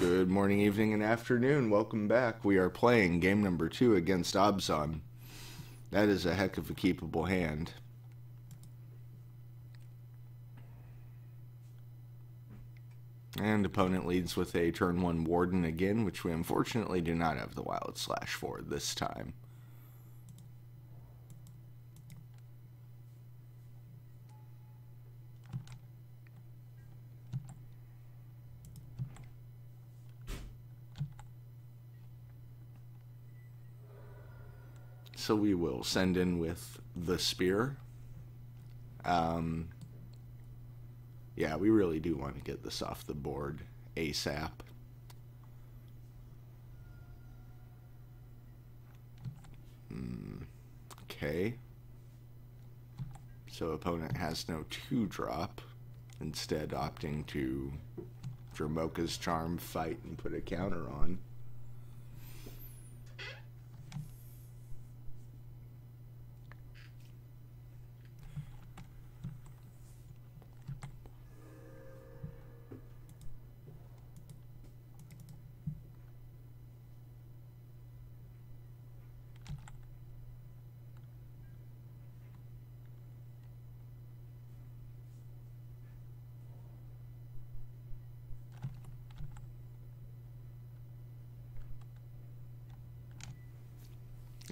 Good morning, evening, and afternoon. Welcome back. We are playing game number two against Abzan. That is a heck of a keepable hand. And opponent leads with a turn one Warden again, which we unfortunately do not have the Wild Slash for this time. So we will send in with the spear. Um, yeah, we really do want to get this off the board ASAP. Mm, okay. So opponent has no 2-drop, instead opting to Dromoka's Charm fight and put a counter on.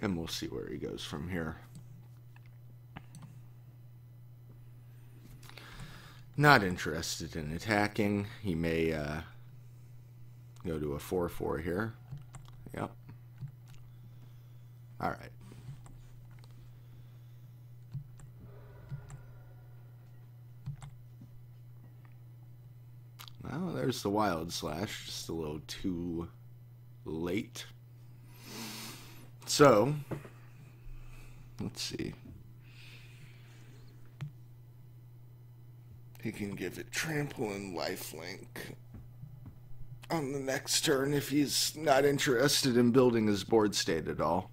And we'll see where he goes from here. Not interested in attacking. He may uh, go to a 4 4 here. Yep. Alright. Well, there's the Wild Slash. Just a little too late. So, let's see. He can give it trample and lifelink on the next turn if he's not interested in building his board state at all.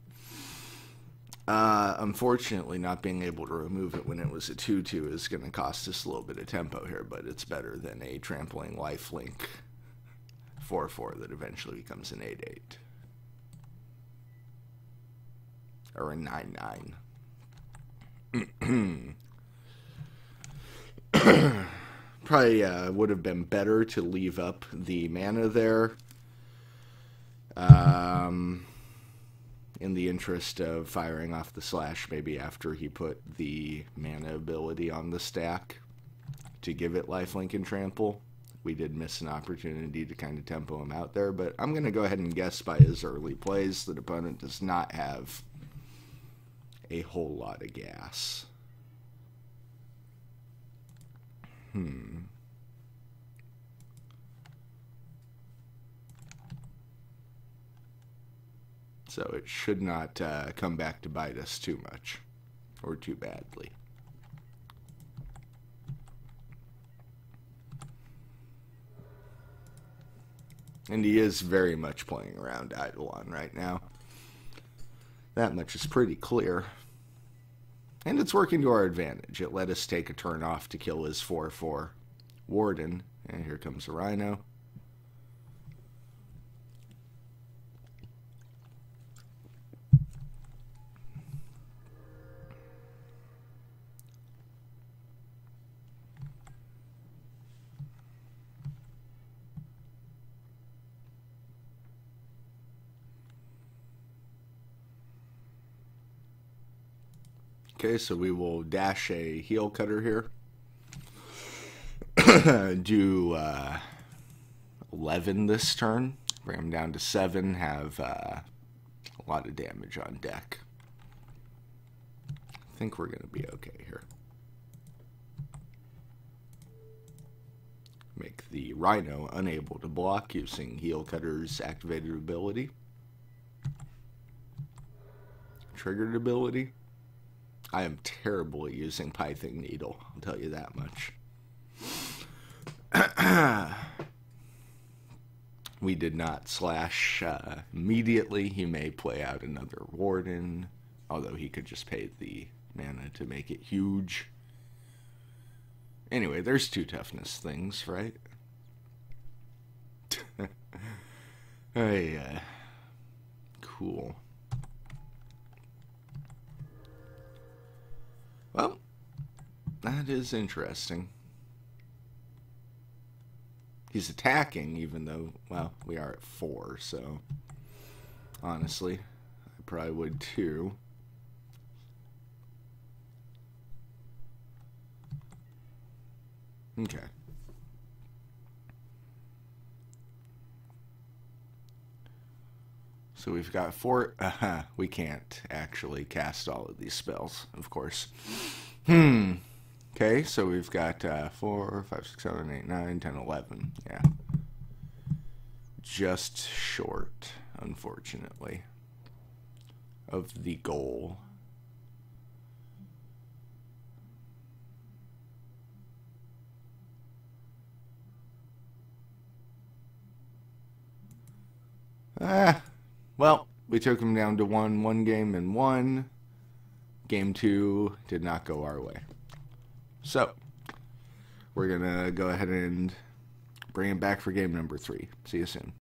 Uh, unfortunately, not being able to remove it when it was a 2 2 is going to cost us a little bit of tempo here, but it's better than a trampling lifelink 4 4 that eventually becomes an 8 8. Or a 9 9. Probably uh, would have been better to leave up the mana there. Um, in the interest of firing off the slash, maybe after he put the mana ability on the stack to give it lifelink and trample. We did miss an opportunity to kind of tempo him out there, but I'm going to go ahead and guess by his early plays that opponent does not have a whole lot of gas. Hmm. So it should not uh, come back to bite us too much or too badly. And he is very much playing around Eidolon right now. That much is pretty clear. And it's working to our advantage. It let us take a turn off to kill his 4 4 Warden. And here comes a Rhino. Okay, so we will dash a Heelcutter here. Do uh, 11 this turn. Bring him down to 7. Have uh, a lot of damage on deck. I think we're going to be okay here. Make the Rhino unable to block using Heelcutter's activated ability. Triggered ability. I am terrible at using Pithing Needle, I'll tell you that much. we did not slash uh, immediately. He may play out another Warden, although he could just pay the mana to make it huge. Anyway, there's two toughness things, right? Oh, yeah. Cool. Well, that is interesting. He's attacking, even though, well, we are at four, so honestly, I probably would too. Okay. So we've got four. Uh, we can't actually cast all of these spells, of course. Hmm. Okay, so we've got uh, 4, 5, 6, 7, 8, 9, 10, 11. Yeah. Just short, unfortunately, of the goal. Ah, well, we took him down to one one game and one. Game two did not go our way. So, we're going to go ahead and bring him back for game number three. See you soon.